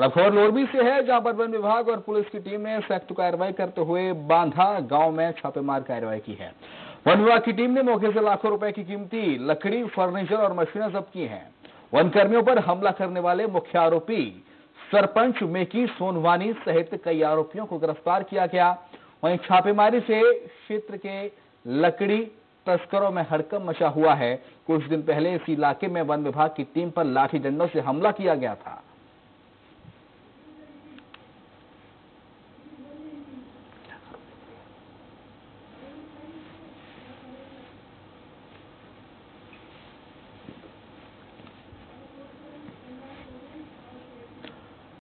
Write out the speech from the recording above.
और लोरबी से है जहाँ पर वन विभाग और पुलिस की टीम ने सख्त कार्रवाई करते हुए बांधा गाँव में छापेमार कार्रवाई की है। वन विभाग की टीम ने मौके से लाखों रुपए की कीमती लकड़ी, फर्नीचर और मशीनें जब्त की हैं। वन कर्मियों पर हमला करने वाले मुख्य आरोपी सरपंच मेकी सोनवानी सहित कई आरोपियों को गिरफ़्तार किया गया। वहीं छापेमारी से क्षेत्र के लकड़ी तस्करों में हड़कम मचा हुआ है। कुछ दिन पहले इस इलाके में वन विभाग की टीम पर लाठी डंडों से हमला किया गया था।